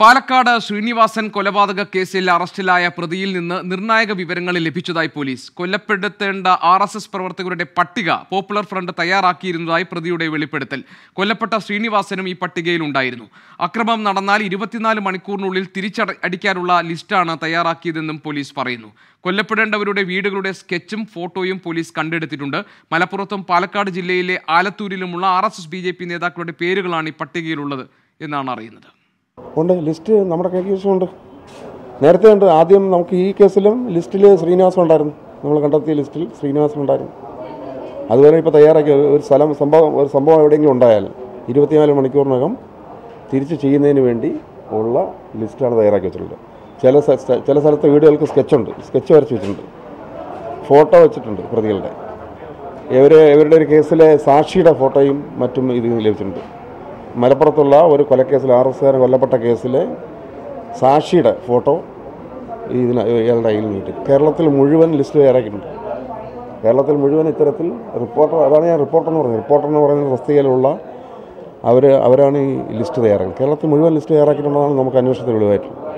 പാലക്കാട് ശ്രീനിവാസൻ കൊലപാതക കേസിൽ അറസ്റ്റിലായ പ്രതിയിൽ നിന്ന് നിർണായക വിവരങ്ങൾ ലഭിച്ചതായി പോലീസ്. കൊല്ലപ്പെടുത്തേണ്ട ആർ എസ് എസ് പ്രവർത്തകരുടെ പട്ടിക പോപ്പുലർ ഫ്രണ്ട് തയ്യാറാക്കിയിരുന്നതായി പ്രതിയുടെ വെളിപ്പെടുത്തൽ. കൊല്ലപ്പെട്ട ശ്രീനിവാസനും ഈ പട്ടികയിലുണ്ടായിരുന്നു അക്രമം നടന്നാൽ ഇരുപത്തിനാല് മണിക്കൂറിനുള്ളിൽ തിരിച്ചടിക്കാനുള്ള ലിസ്റ്റാണ് തയ്യാറാക്കിയതെന്നും പോലീസ് പറയുന്നു. കൊല്ലപ്പെടേണ്ടവരുടെ വീടുകളുടെ സ്കെച്ചും ഫോട്ടോയും പോലീസ് കണ്ടെടുത്തിട്ടുണ്ട്. മലപ്പുറത്തും പാലക്കാട് ജില്ലയിലെ ആലത്തൂരിലുമുള്ള R S S B J P നേതാക്കളുടെ പേരുകളാണ് ഈ പട്ടികയിലുള്ളത് എന്നാണ് അറിയുന്നത്. ഉണ്ട്. ലിസ്റ്റ് നമ്മുടെ കൈവശമുണ്ട് നേരത്തെ ഉണ്ട്. ആദ്യം നമുക്ക് ഈ കേസിലും ലിസ്റ്റിൽ ശ്രീനിവാസം ഉണ്ടായിരുന്നു. നമ്മൾ കണ്ടെത്തിയ ലിസ്റ്റിൽ ശ്രീനിവാസം ഉണ്ടായിരുന്നു. അതുപോലെ ഇപ്പോൾ തയ്യാറാക്കി ഒരു സ്ഥലം സംഭവം ഒരു സംഭവം എവിടെയെങ്കിലും ഉണ്ടായാൽ ഇരുപത്തിനാല് മണിക്കൂറിനകം തിരിച്ച് ചെയ്യുന്നതിന് വേണ്ടി ഉള്ള ലിസ്റ്റാണ് തയ്യാറാക്കി വെച്ചിട്ടുള്ളത്. ചില ചില സ്ഥലത്തെ വീടുകൾക്ക് സ്കെച്ചുണ്ട്. സ്കെച്ച് വരച്ച് വെച്ചിട്ടുണ്ട്. ഫോട്ടോ വെച്ചിട്ടുണ്ട് പ്രതികളുടെ. ഇവർ ഇവരുടെ ഒരു കേസിലെ സാക്ഷിയുടെ ഫോട്ടോയും മറ്റും ഇത് ലഭിച്ചിട്ടുണ്ട്. മലപ്പുറത്തുള്ള ഒരു കൊലക്കേസിൽ ആർ എസ് കാരൻ കൊല്ലപ്പെട്ട കേസിലെ സാക്ഷിയുടെ ഫോട്ടോ ഇതിന് ഇയാളുടെ കയ്യിൽ നിന്ന് കേരളത്തിൽ മുഴുവൻ ലിസ്റ്റ് തയ്യാറാക്കിയിട്ടുണ്ട്. കേരളത്തിൽ മുഴുവൻ ഇത്തരത്തിൽ റിപ്പോർട്ടർ അതാണ് ഞാൻ റിപ്പോർട്ടർ എന്ന് പറയുന്നത് റിപ്പോർട്ടർ എന്ന് പറയുന്ന തസ്തികയിലുള്ള അവർ അവരാണ് ഈ ലിസ്റ്റ് തയ്യാറാക്കുന്നത്. കേരളത്തിൽ മുഴുവൻ ലിസ്റ്റ് തയ്യാറാക്കിയിട്ടുള്ളതാണ് നമുക്ക് അന്വേഷണത്തിൽ ഒഴിവായിട്ടുള്ളത്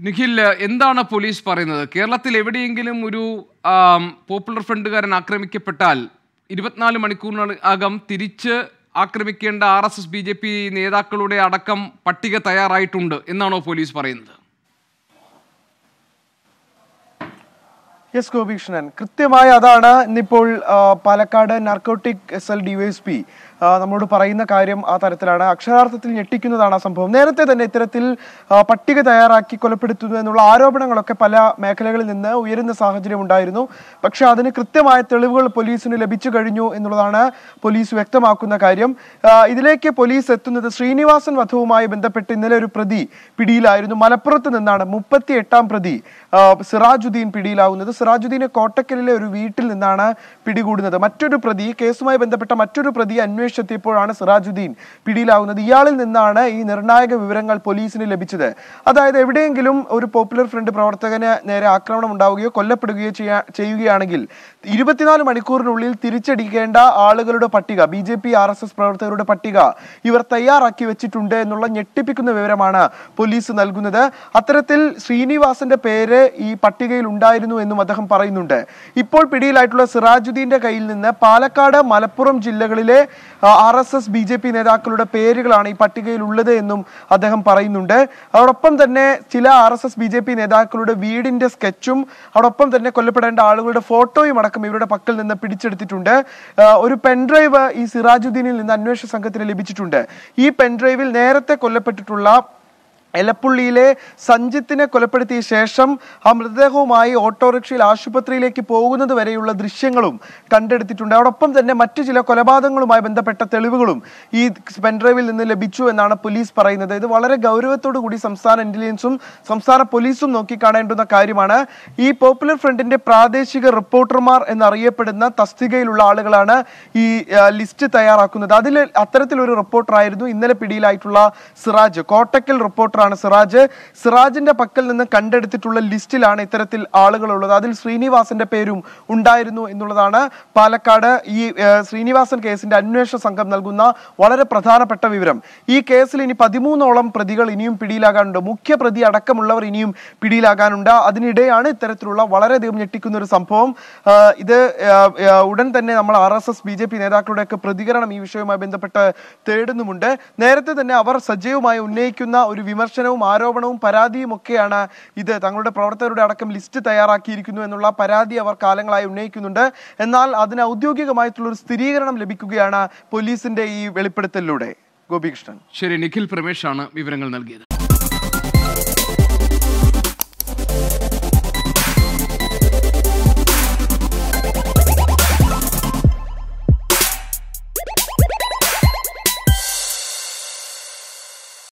നിഖിൽ എന്താണ് പോലീസ് പറയുന്നത്? കേരളത്തിൽ എവിടെയെങ്കിലും ഒരു പോപ്പുലർ ഫ്രണ്ടുകാരൻ ആക്രമിക്കപ്പെട്ടാൽ ഇരുപത്തിനാല് മണിക്കൂറിനകം തിരിച്ച് ആക്രമിക്കേണ്ട R S S B J P നേതാക്കളുടെ അടക്കം പട്ടിക തയ്യാറായിട്ടുണ്ട് എന്നാണോ പോലീസ് പറയുന്നത്? എസ് ഗോപീകൃഷ്ണൻ കൃത്യമായി അതാണ് ഇന്നിപ്പോൾ Palakkad narcotic S L D Y S P നമ്മളോട് പറയുന്ന കാര്യം ആ തരത്തിലാണ്. അക്ഷരാർത്ഥത്തിൽ ഞെട്ടിക്കുന്നതാണ് ആ സംഭവം. നേരത്തെ തന്നെ ഇത്തരത്തിൽ പട്ടിക തയ്യാറാക്കി കൊലപ്പെടുത്തുന്നു എന്നുള്ള ആരോപണങ്ങളൊക്കെ പല മേഖലകളിൽ നിന്ന് ഉയരുന്ന സാഹചര്യം ഉണ്ടായിരുന്നു. പക്ഷേ അതിന് കൃത്യമായ തെളിവുകൾ പോലീസിന് ലഭിച്ചു കഴിഞ്ഞു എന്നുള്ളതാണ് പോലീസ് വ്യക്തമാക്കുന്ന കാര്യം. ഇതിലേക്ക് പോലീസ് എത്തുന്നത് ശ്രീനിവാസൻ വധവുമായി ബന്ധപ്പെട്ട് ഇന്നലെ ഒരു പ്രതി പിടിയിലായിരുന്നു. മലപ്പുറത്ത് നിന്നാണ് മുപ്പത്തി എട്ടാം പ്രതി സിറാജുദ്ദീൻ പിടിയിലാവുന്നത്. സിറാജുദ്ദീനെ കോട്ടക്കലിലെ ഒരു വീട്ടിൽ നിന്നാണ് പിടികൂടുന്നത്. മറ്റൊരു പ്രതി കേസുമായി ബന്ധപ്പെട്ട മറ്റൊരു പ്രതി അന്വേഷിച്ചെത്തിയപ്പോഴാണ് സിറാജുദ്ദീൻ പിടിയിലാവുന്നത്. ഇയാളിൽ നിന്നാണ് ഈ നിർണായക വിവരങ്ങൾ പോലീസിന് ലഭിച്ചത്. അതായത് എവിടെയെങ്കിലും ഒരു പോപ്പുലർ ഫ്രണ്ട് പ്രവർത്തകന് നേരെ ആക്രമണം ഉണ്ടാവുകയോ കൊല്ലപ്പെടുകയോ ചെയ്യുകയാണെങ്കിൽ ഇരുപത്തിനാല് മണിക്കൂറിനുള്ളിൽ തിരിച്ചടിക്കേണ്ട ആളുകളുടെ പട്ടിക B J P R S S പ്രവർത്തകരുടെ പട്ടിക ഇവർ തയ്യാറാക്കി വെച്ചിട്ടുണ്ട് എന്നുള്ള ഞെട്ടിപ്പിക്കുന്ന വിവരമാണ് പോലീസ് നൽകുന്നത്. അത്തരത്തിൽ ശ്രീനിവാസന്റെ പേര് ഈ പട്ടികയിൽ ഉണ്ടായിരുന്നു എന്നും അദ്ദേഹം പറയുന്നുണ്ട്. ഇപ്പോൾ പിടിയിലായിട്ടുള്ള സിറാജുദ്ദീന്റെ കയ്യിൽ നിന്ന് പാലക്കാട് മലപ്പുറം ജില്ലകളിലെ R S S B J P നേതാക്കളുടെ പേരുകളാണ് ഈ പട്ടികയിൽ ഉള്ളത് എന്നും അദ്ദേഹം പറയുന്നുണ്ട്. അതോടൊപ്പം തന്നെ ചില R S S B J P നേതാക്കളുടെ വീടിന്റെ സ്കെച്ചും അതോടൊപ്പം തന്നെ കൊല്ലപ്പെടേണ്ട ആളുകളുടെ ഫോട്ടോയും അടക്കം ഇവരുടെ പക്കൽ നിന്ന് പിടിച്ചെടുത്തിട്ടുണ്ട്. ഒരു പെൻഡ്രൈവ് ഈ സിറാജുദ്ദീനിൽ നിന്ന് അന്വേഷണ സംഘത്തിന് ലഭിച്ചിട്ടുണ്ട്. ഈ പെൻഡ്രൈവിൽ നേരത്തെ കൊല്ലപ്പെട്ടിട്ടുള്ള എലപ്പുള്ളിയിലെ സഞ്ജിത്തിനെ കൊലപ്പെടുത്തിയ ശേഷം ആ മൃതദേഹവുമായി ഓട്ടോറിക്ഷയിൽ ആശുപത്രിയിലേക്ക് പോകുന്നത് വരെയുള്ള ദൃശ്യങ്ങളും കണ്ടെടുത്തിട്ടുണ്ട്. അതോടൊപ്പം തന്നെ മറ്റു ചില കൊലപാതകങ്ങളുമായി ബന്ധപ്പെട്ട തെളിവുകളും ഈ പെൻഡ്രൈവിൽ നിന്ന് ലഭിച്ചു എന്നാണ് പോലീസ് പറയുന്നത്. ഇത് വളരെ ഗൗരവത്തോടു കൂടി സംസ്ഥാന ഇന്റലിജൻസും സംസ്ഥാന പോലീസും നോക്കിക്കാണേണ്ടുന്ന കാര്യമാണ്. ഈ പോപ്പുലർ ഫ്രണ്ടിന്റെ പ്രാദേശിക റിപ്പോർട്ടർമാർ എന്നറിയപ്പെടുന്ന തസ്തികയിലുള്ള ആളുകളാണ് ഈ ലിസ്റ്റ് തയ്യാറാക്കുന്നത്. അതിൽ അത്തരത്തിലൊരു റിപ്പോർട്ടറായിരുന്നു ഇന്നലെ പിടിയിലായിട്ടുള്ള സിറാജ്. കോട്ടക്കൽ റിപ്പോർട്ടറാണ് സിറാജ്. സിറാജിന്റെ പക്കൽ നിന്ന് കണ്ടെടുത്തിട്ടുള്ള ലിസ്റ്റിലാണ് ഇത്തരത്തിൽ ആളുകളുള്ളത്. അതിൽ ശ്രീനിവാസന്റെ പേരും ഉണ്ടായിരുന്നു എന്നുള്ളതാണ് പാലക്കാട് ഈ ശ്രീനിവാസൻ കേസിന്റെ അന്വേഷണ സംഘം നൽകുന്ന വളരെ പ്രധാനപ്പെട്ട വിവരം. ഈ കേസിൽ ഇനി പതിമൂന്നോളം പ്രതികൾ ഇനിയും പിടിയിലാകാനുണ്ട്. മുഖ്യ പ്രതി അടക്കമുള്ളവർ ഇനിയും പിടിയിലാകാനുണ്ട്. അതിനിടെയാണ് ഇത്തരത്തിലുള്ള വളരെയധികം ഞെട്ടിക്കുന്ന ഒരു സംഭവം. ഇത് ഉടൻ തന്നെ നമ്മൾ R S S B J P നേതാക്കളുടെയൊക്കെ പ്രതികരണം ഈ വിഷയവുമായി ബന്ധപ്പെട്ട് തേടുന്നുമുണ്ട്. നേരത്തെ തന്നെ അവർ സജീവമായി ഉന്നയിക്കുന്ന ഒരു വിമർശനവും ആരോപണവും പരാതിയും ഒക്കെയാണ് ഇത്. തങ്ങളുടെ പ്രവർത്തകരുടെ അടക്കം ലിസ്റ്റ് തയ്യാറാക്കിയിരിക്കുന്നു എന്നുള്ള പരാതി അവർ കാലങ്ങളായി ഉന്നയിക്കുന്നുണ്ട്. എന്നാൽ അതിന് ഔദ്യോഗികമായിട്ടുള്ള ഒരു സ്ഥിരീകരണം ലഭിക്കുകയാണ് പോലീസിന്റെ ഈ വെളിപ്പെടുത്തലിലൂടെ. ഗോപികൃഷ്ണൻ. ശരി നിഖിൽ പ്രമേഷാണ് വിവരങ്ങൾ നൽകിയത്.